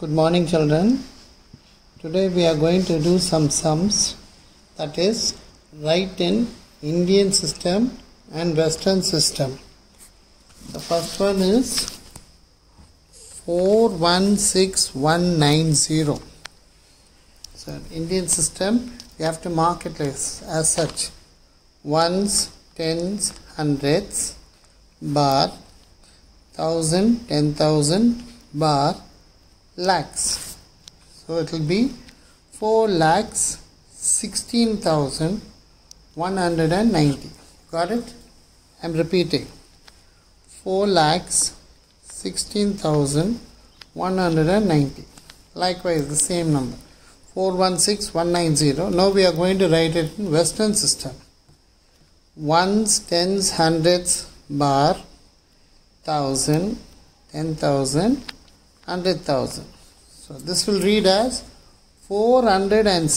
Good morning, children. Today we are going to do some sums that is, write in Indian system and Western system. The first one is 416190. So, in Indian system, we have to mark it as, as such ones, tens, hundreds, bar, thousand, ten thousand, bar, lakhs. So it will be 4 lakhs 16,190. Got it? I'm repeating. 4 lakhs 16,190. Likewise, the same number. 416190. Now we are going to write it in Western system. Ones, tens, hundreds, bar, thousand, ten thousand, hundred thousand. So this will read as four hundred and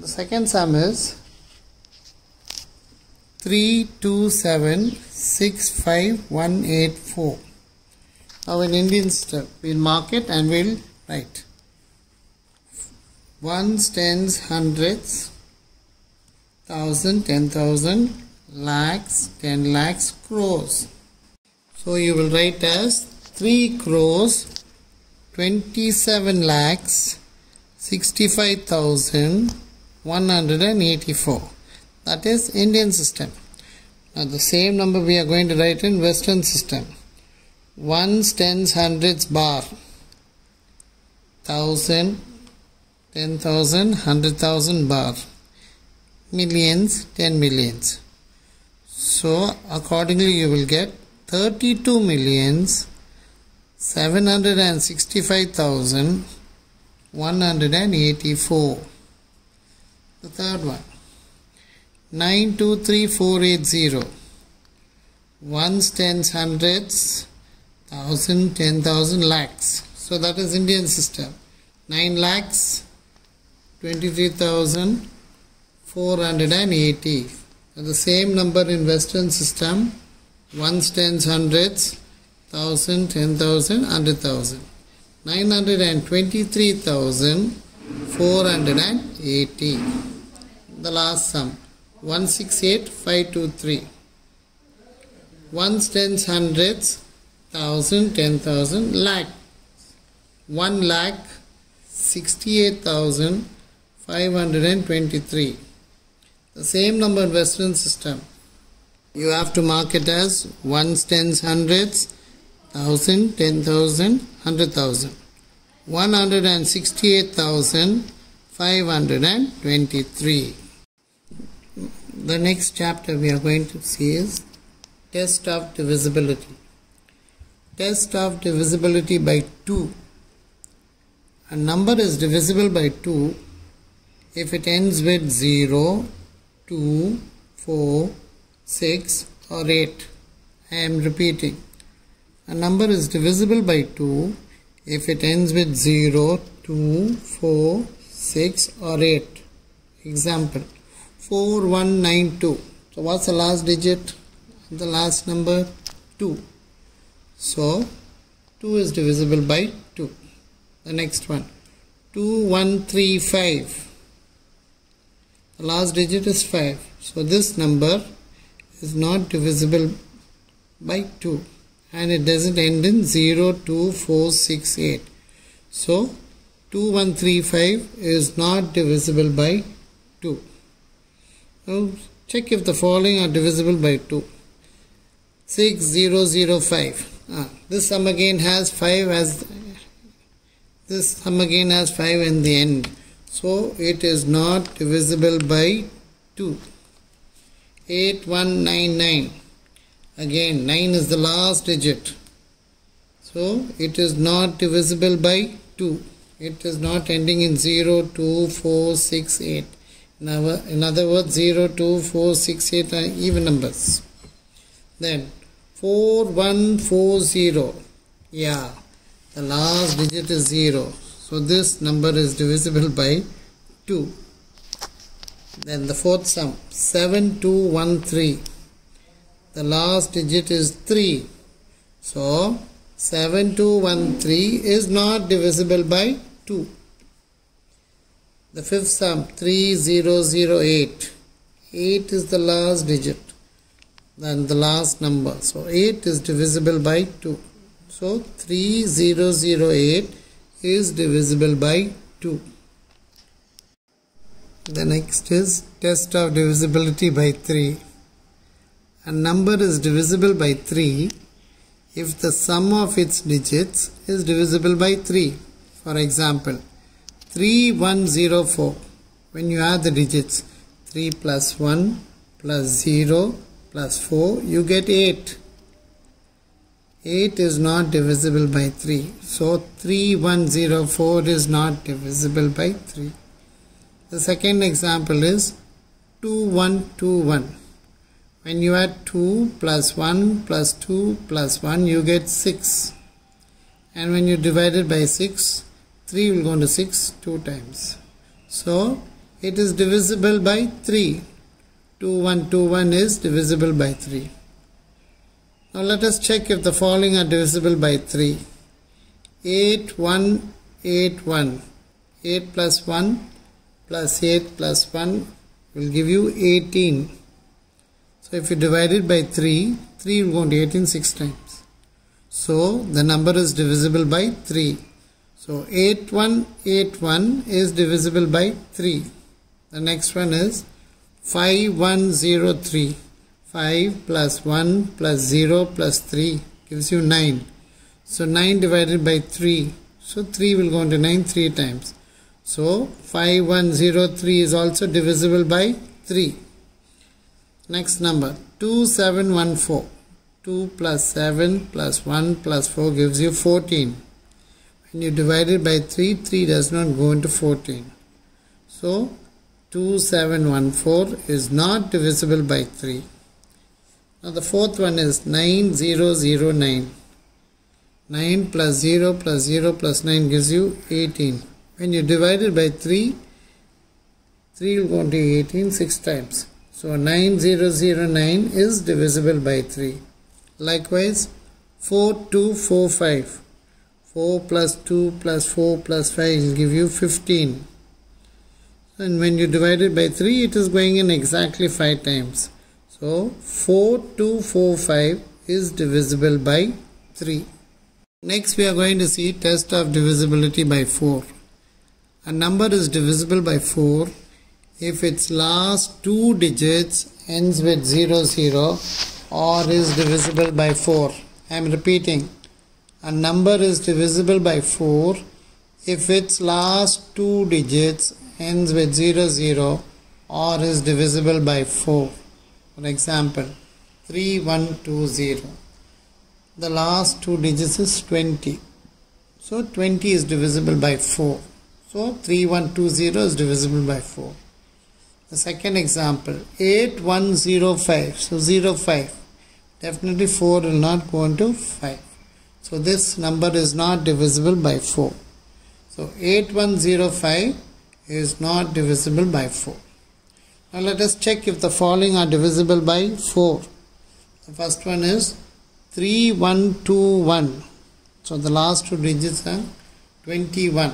the second sum is three two seven six five one eight four. Now in Indian step we'll mark it and we'll write ones, tens, hundreds, thousand, ten thousand, lakhs, ten lakhs, crores. So you will write as three crores, twenty-seven lakhs, sixty-five thousand, one hundred and eighty-four. That is Indian system. Now the same number we are going to write in Western system. Ones, tens, hundreds, bar, thousand, ten thousand, hundred thousand bar, millions, ten millions. So accordingly you will get 32 millions 765,184. The third one 923480 ones, tens, hundreds, thousand, ten thousand, lakhs. So that is Indian system. 9 lakhs, 23,480. The same number in Western system ones, tens, hundreds, thousand, ten thousand, hundred thousand. 923,480. The last sum 168523. Ones, tens, hundreds, thousand, ten thousand, lakh. One lakh sixty-eight thousand five hundred and twenty-three. The same number in Western system. You have to mark it as ones, tens, hundreds, thousand, ten thousand, hundred thousand. One hundred and sixty-eight thousand five hundred and twenty-three. The next chapter we are going to see is test of divisibility. Test of divisibility by 2. A number is divisible by 2 if it ends with 0, 2, 4, 6 or 8. I am repeating. A number is divisible by 2 if it ends with 0, 2, 4, 6 or 8. Example 4192. So what's the last digit? The last number 2. So 2 is divisible by 2. The next one 2135. The last digit is 5. So this number is not divisible by 2 and it doesn't end in 0, 2, 4, 6, 8. So 2135 is not divisible by 2. Now check if the following are divisible by 2. 6005. Ah, this sum again has 5 as this sum again has 5 in the end. So it is not divisible by 2. 8199. Again 9 is the last digit. So it is not divisible by 2. It is not ending in 0, 2, 4, 6, 8. In other, in other words 0, 2, 4, 6, 8 are even numbers. Then 4140. Yeah, the last digit is 0. So this number is divisible by 2. Then the fourth sum 7213. The last digit is 3. So 7213 is not divisible by 2. The fifth sum 3008. 8 is the last digit. Then the last number. So 8 is divisible by 2. So 3008 is divisible by 2. The next is test of divisibility by 3. A number is divisible by 3 if the sum of its digits is divisible by 3. For example, 3104. When you add the digits 3 plus 1 plus 0 plus 4, you get 8. 8 is not divisible by 3. So 3104 is not divisible by 3. The second example is 2121. When you add 2 plus 1 plus 2 plus 1, you get 6. And when you divide it by 6, 3 will go into 6 two times. So, it is divisible by 3. 2121 is divisible by 3. Now let us check if the following are divisible by 3. 8181. 8 plus 1 plus 8 plus 1 will give you 18. So if you divide it by 3, 3 will go into 18 6 times. So the number is divisible by 3. So 8181 is divisible by 3. The next one is 5103. 5 plus 1 plus 0 plus 3 gives you 9. So 9 divided by 3. So 3 will go into 9 3 times. So 5103 is also divisible by 3. Next number 2714. 2 plus 7 plus 1 plus 4 gives you 14. When you divide it by 3, 3 does not go into 14. So 2714 is not divisible by 3. Now the fourth one is 9009. 9 plus 0 plus 0 plus 9 gives you 18. When you divide it by 3, 3 will go into 18 6 times. So 9009 is divisible by 3. Likewise, 4245. 4 plus 2 plus 4 plus 5 will give you 15. And when you divide it by 3, it is going in exactly 5 times. So 4245 is divisible by 3. Next we are going to see test of divisibility by 4. A number is divisible by 4 if its last two digits ends with 00, 0 or is divisible by 4. I am repeating. A number is divisible by 4 if its last two digits ends with 00, 0 or is divisible by 4. For example, 3120. The last two digits is 20. So 20 is divisible by 4. So 3120 is divisible by 4. The second example 8105. So 05. Definitely 4 will not go into 5. So this number is not divisible by 4. So 8105 is not divisible by 4. Now let us check if the following are divisible by 4. The first one is 3121. So the last two digits are 21.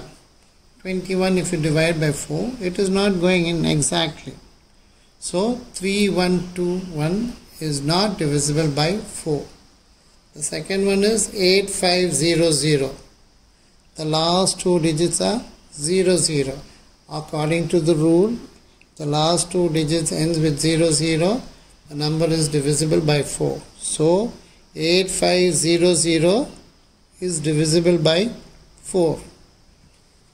21 if you divide by 4 it is not going in exactly. So 3121 is not divisible by 4. The second one is 8500. The last two digits are 00. According to the rule the last two digits ends with 00, 0 the number is divisible by 4 so 8500 is divisible by 4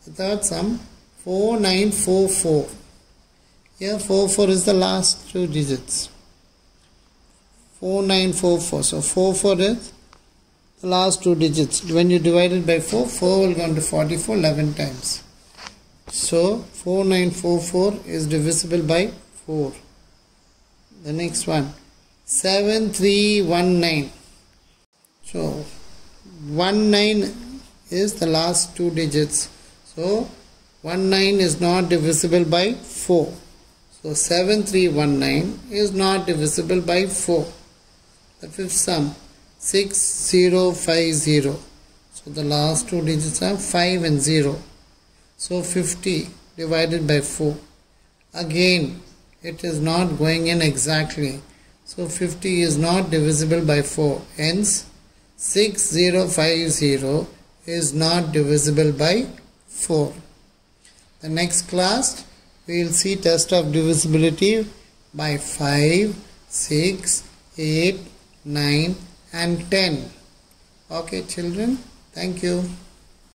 the third sum 4944 here 44 is the last two digits. 4944 so 44 is the last two digits. When you divide it by 4 4 will go into 44 11 times so 4944 is divisible by 4. The next one 7319. So 19 is the last two digits. So 19 is not divisible by 4. So 7319 is not divisible by 4. The fifth sum 6050. So the last two digits are 5 and 0. So 50 divided by 4. Again, it is not going in exactly. So 50 is not divisible by 4. Hence, 6050 is not divisible by 4. The next class, we will see test of divisibility by 5, 6, 8, 9 and 10. Okay children, thank you.